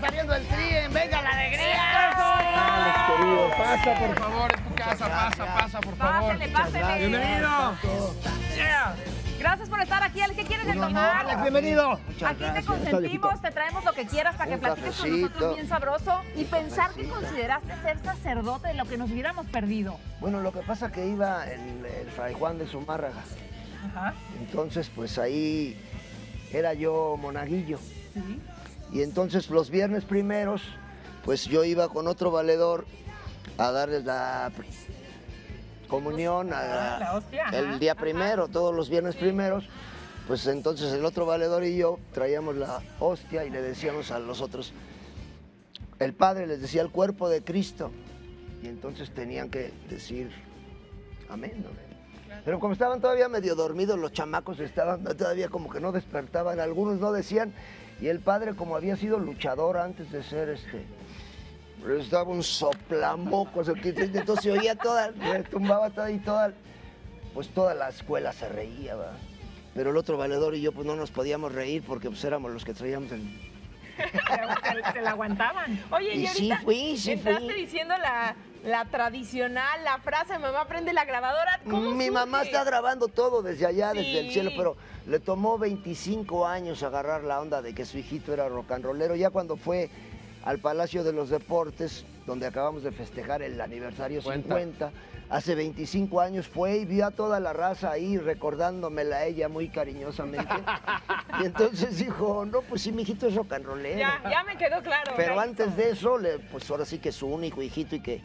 saliendo el tríen. ¡Venga la alegría! Alex, querido, pasa, por favor, en tu casa. Pasa, pasa, por favor. Pásale, pásale. Bienvenido. Yeah. Gracias por estar aquí, Alex. ¿Qué quieres del? Alex, bienvenido. Muchas aquí te consentimos, te traemos lo que quieras para que platiques cafecito. con nosotros bien sabroso. Y pensar que consideraste ser sacerdote de lo que nos hubiéramos perdido. Bueno, lo que pasa que iba el, el fray Juan de Zumárraga. Ajá. Entonces, pues ahí era yo monaguillo. Sí. Y entonces los viernes primeros, pues yo iba con otro valedor a darles la comunión a- Ah, la hostia, ajá, el día primero, todos los viernes primeros. Pues entonces el otro valedor y yo traíamos la hostia y le decíamos a los otros, el padre les decía el cuerpo de Cristo. Y entonces tenían que decir amén. ¿no? Pero como estaban todavía medio dormidos, los chamacos estaban todavía como que no despertaban, algunos no decían. Y el padre, como había sido luchador antes de ser este, estaba un soplamocos, entonces se oía toda, retumbaba toda y toda, pues toda la escuela se reía, ¿verdad? Pero el otro valedor y yo pues no nos podíamos reír porque pues éramos los que traíamos el... Se, se la aguantaban. Oye, y, Y sí ahorita fui, sí entraste fui. diciendo la, la tradicional, la frase, mamá prende la grabadora. ¿Cómo Mi mamá está grabando todo desde allá, desde el cielo, pero le tomó 25 años agarrar la onda de que su hijito era rock and rollero. Ya cuando fue al Palacio de los Deportes, donde acabamos de festejar el aniversario 50. 50, hace 25 años fue y vio a toda la raza ahí recordándomela a ella muy cariñosamente. y entonces dijo, no, pues sí, mi hijito es rock and rollero. Ya, ya me quedó claro. Pero antes hizo. de eso, le- pues ahora sí que su único hijito y que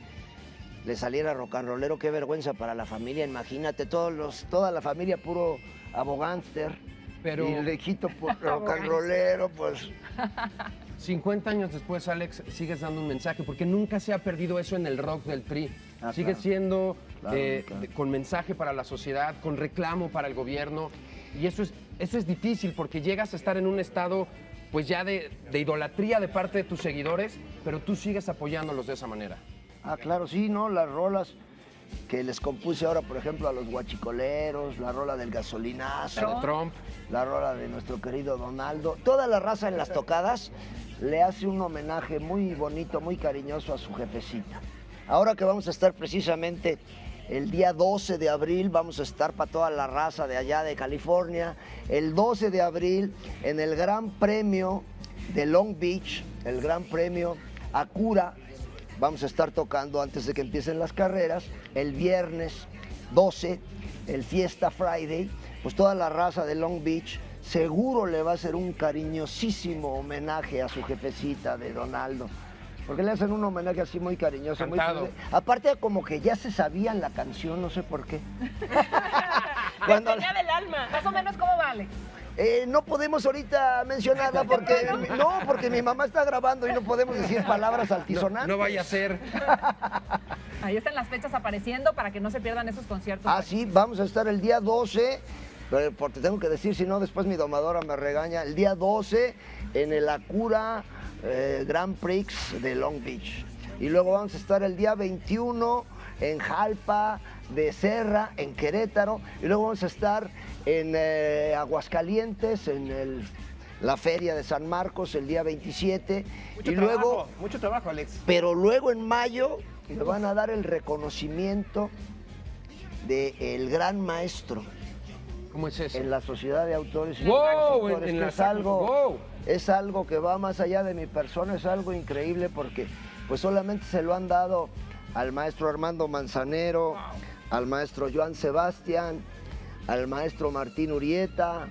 le saliera rock and rollero, qué vergüenza para la familia, imagínate, todos los, toda la familia puro abogánster. Pero- Y el hijito pues, rock and rollero, pues 50 años después, Alex, sigues dando un mensaje, porque nunca se ha perdido eso en el rock del Tri. Ah, Sigue claro. siendo Claro, eh, claro. con mensaje para la sociedad, con reclamo para el gobierno. Y eso es, eso es difícil porque llegas a estar en un estado pues ya de, de idolatría de parte de tus seguidores, pero tú sigues apoyándolos de esa manera. Ah, claro, sí, ¿no? Las rolas que les compuse ahora, por ejemplo, a los guachicoleros, la rola del gasolinazo, La de Trump. la rola de nuestro querido Donaldo. Toda la raza en las tocadas le hace un homenaje muy bonito, muy cariñoso a su jefecita. Ahora que vamos a estar precisamente el día 12 de abril, vamos a estar para toda la raza de allá de California. El 12 de abril en el Gran Premio de Long Beach, el Gran Premio Acura, vamos a estar tocando antes de que empiecen las carreras. El viernes 12, el Fiesta Friday, pues toda la raza de Long Beach seguro le va a hacer un cariñosísimo homenaje a su jefecita de Donaldo. Porque le hacen un homenaje así muy cariñoso. muy. Aparte como que ya se sabían la canción, no sé por qué. Me Cuando- venía del alma. Más o menos, ¿cómo vale? Eh, no podemos ahorita mencionarla porque no, porque mi mamá está grabando y no podemos decir palabras altisonantes. no vaya a ser. Ahí están las fechas apareciendo para que no se pierdan esos conciertos. Ah, sí, vamos a estar el día 12, pero porque tengo que decir, si no, después mi domadora me regaña. El día 12 en el Acura eh, Grand Prix de Long Beach. Y luego vamos a estar el día 21 en Jalpa de Serra, en Querétaro. Y luego vamos a estar en eh, Aguascalientes, en el- la feria de San Marcos, el día 27. Mucho y trabajo, luego mucho trabajo, Alex. pero luego en mayo me van a dar el reconocimiento del gran maestro ¿Cómo es eso? en la sociedad de autores y Wow, compositores, en- en que la es algo wow. es algo que va más allá de mi persona, es algo increíble porque pues solamente se lo han dado al maestro Armando Manzanero, al maestro Joan Sebastián, al maestro Martín Urieta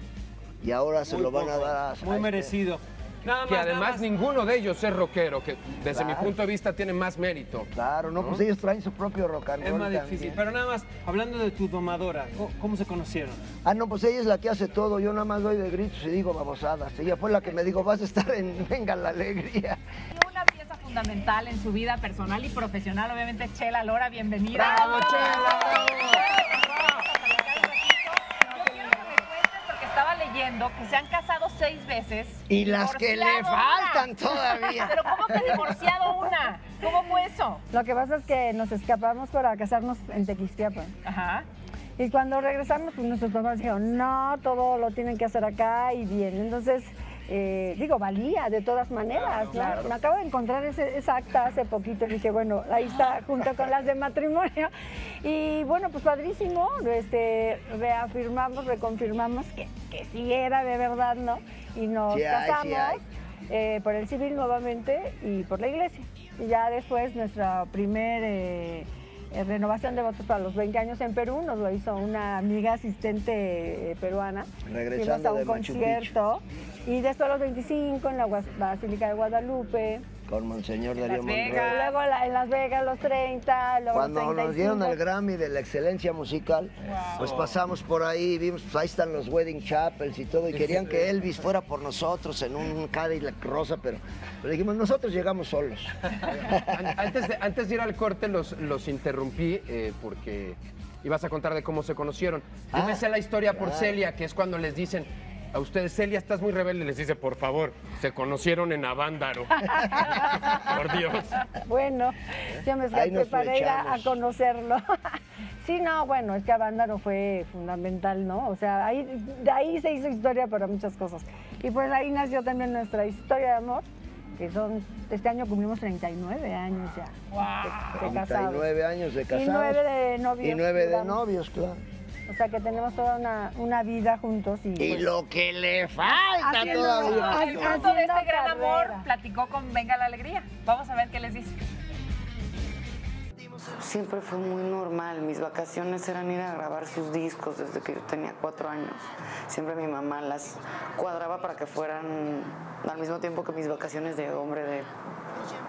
y ahora se Muy lo van a dar a, a Muy este- merecido. Nada más, Que nada además más. ninguno de ellos es rockero, que desde mi punto de vista tiene más mérito. Claro, no, pues ellos traen su propio rock and Es más también. difícil. Pero nada más, hablando de tu domadora, ¿cómo- ¿cómo se conocieron? Ah, no, pues ella es la que hace todo. Yo nada más doy de gritos y digo babosadas. Ella fue la que me dijo, vas a estar en Venga la Alegría. Fundamental en su vida personal y profesional, obviamente, Chela Lora, bienvenida. ¡Bravo, Chela, bravo! Yo quiero que me cuentes, porque estaba leyendo que se han casado seis veces. Y las que le una. faltan todavía. Pero ¿cómo que divorciado una? ¿Cómo fue eso? Lo que pasa es que nos escapamos para casarnos en Tequisquiapan. Ajá. Y cuando regresamos, pues nuestros papás dijeron, no, todo lo tienen que hacer acá y bien. Entonces eh, digo, valía de todas maneras, ¿no? Me acabo de encontrar ese- esa acta hace poquito y dije, bueno, ahí está, junto con las de matrimonio. Y bueno, pues padrísimo, este, reafirmamos, reconfirmamos que, que sí era de verdad, ¿no? Y nos Sí hay, sí casamos eh, por el civil nuevamente y por la iglesia. Y ya después nuestra primer eh, renovación de votos para los 20 años en Perú nos lo hizo una amiga asistente eh, peruana. Regresando Fuimos a un de concierto y después a los 25 en la Basílica de Guadalupe. Con Monseñor Darío. Monroy. Luego la- en Las Vegas los 30, luego Cuando los nos dieron 35. el Grammy de la excelencia musical, pues pasamos por ahí, vimos, pues ahí están los wedding chapels y todo, y querían que Elvis fuera por nosotros en un Cadillac rosa, pero le dijimos, nosotros llegamos solos. An- Antes de, antes de ir al corte los, los interrumpí eh, porque ibas a contar de cómo se conocieron. Yo Ah, me sé la historia por. Celia, que es cuando les dicen a ustedes, Celia, estás muy rebelde, les dice, por favor, se conocieron en Avándaro. por Dios. Bueno, yo me escapé para ir a, conocerlo. sí, no, bueno, es que Avándaro fue fundamental, ¿no? O sea, ahí, de ahí se hizo historia para muchas cosas. Y pues ahí nació también nuestra historia de amor, que son, este año cumplimos 39 años ya de, de casados. 39 años de casados. Y nueve de novios. Y nueve de digamos. novios, claro. O sea, que tenemos toda una, una vida juntos y... Y pues, lo que le falta Haciendo- todavía. El fruto de este gran amor platicó con Venga la Alegría. Vamos a ver qué les dice. Siempre fue muy normal. Mis vacaciones eran ir a grabar sus discos desde que yo tenía cuatro años. Siempre mi mamá las cuadraba para que fueran al mismo tiempo que mis vacaciones de hombre de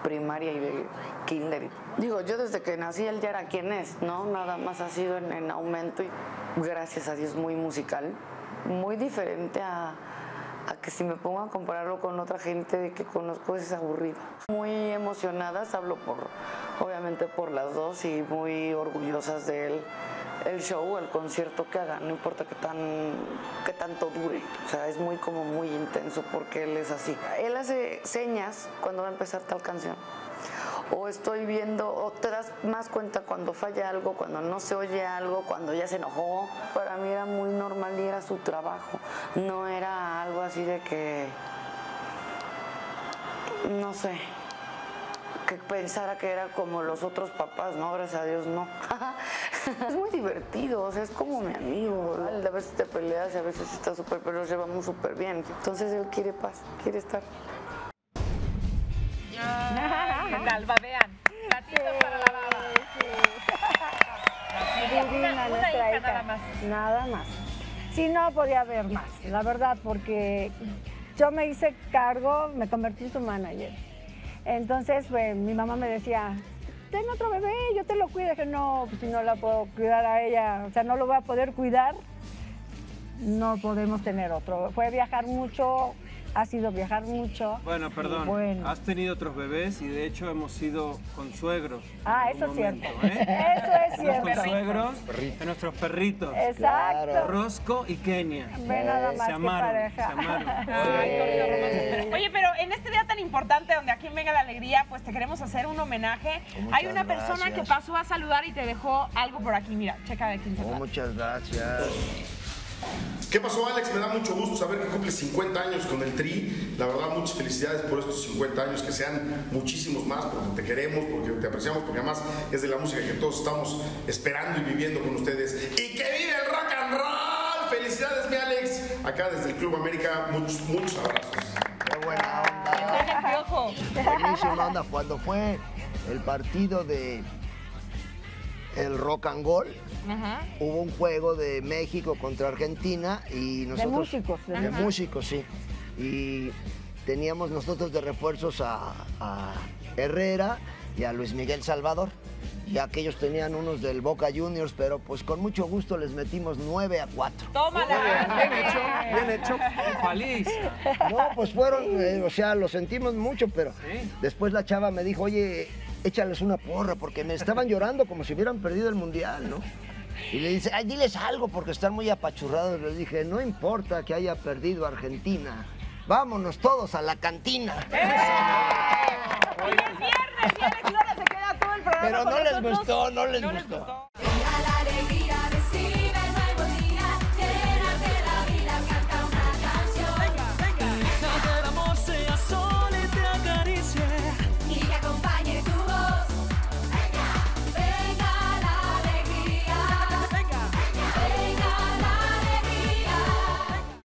primaria y de kinder. Digo, yo desde que nací él ya era quien es, ¿no? Nada más ha sido en, en aumento y gracias a Dios muy musical. Muy diferente a, que si me pongo a compararlo con otra gente que conozco es aburrido. Muy emocionadas, hablo por, obviamente por las dos y muy orgullosas de él. El show, el concierto que haga, no importa qué tan qué tanto dure. O sea, es muy como muy intenso porque él es así. Él hace señas cuando va a empezar tal canción. O estoy viendo, o te das más cuenta cuando falla algo, cuando no se oye algo, cuando ya se enojó. Para mí era muy normal y era su trabajo. No era algo así de que, no sé, que pensara que era como los otros papás, ¿no? Gracias a Dios, no. es muy divertido, o sea, es como mi amigo. A veces te peleas y a veces está súper, pero nos llevamos súper bien. Entonces él quiere paz, quiere estar. ¿Qué tal? Babean. Gatito para la baba. Divina Una- una nuestra hija hija. nada más. Nada más. Sí, no podía haber más, la verdad, porque yo me hice cargo, me convertí en su manager. Entonces, pues, mi mamá me decía, ten otro bebé, yo te lo cuido. Dije, no, pues si no la puedo cuidar a ella, o sea, no lo voy a poder cuidar, no podemos tener otro. Fue viajar mucho, ha sido viajar mucho. Bueno, perdón. bueno. Has tenido otros bebés y de hecho hemos sido consuegros. Ah, eso es cierto. ¿eh? Eso es cierto. consuegros de nuestros perritos. Exacto. Rosco y Kenia. Ve nada más se amaron, pareja. se amaron. Ay, romance. Oye, pero en este día tan importante donde aquí en Venga la Alegría, pues te queremos hacer un homenaje. Muchas Hay una persona gracias. que pasó a saludar y te dejó algo por aquí. Mira, checa de quién se Oh, trata. muchas gracias. ¿Qué pasó, Alex? Me da mucho gusto saber que cumple 50 años con el Tri. La verdad, muchas felicidades por estos 50 años, que sean muchísimos más, porque te queremos, porque te apreciamos, porque además es de la música que todos estamos esperando y viviendo con ustedes. ¡Y que vive el rock and roll! ¡Felicidades, mi Alex! Acá desde el Club América, muchos, muchos abrazos. Qué buena onda. Piojo. Buenísima onda. Cuando fue el partido de el Rock and Roll, Ajá. hubo un juego de México contra Argentina y nosotros... músicos, de De músicos, sí. Y teníamos nosotros de refuerzos a, a Herrera y a Luis Miguel Salvador. Y aquellos tenían unos del Boca Juniors, pero pues con mucho gusto les metimos 9 a 4. Tómala. Bien hecho, bien hecho. ¡Qué paliza! No, pues fueron, eh, o sea, lo sentimos mucho, pero Sí. después la chava me dijo, oye, échales una porra, porque me estaban llorando como si hubieran perdido el mundial, ¿no? Y le dice, ay, diles algo porque están muy apachurrados. Le dije, no importa que haya perdido Argentina, vámonos todos a la cantina. Y es viernes, Alex Lora se queda todo el programa Pero no les gustó, no les No les gustó. gustó.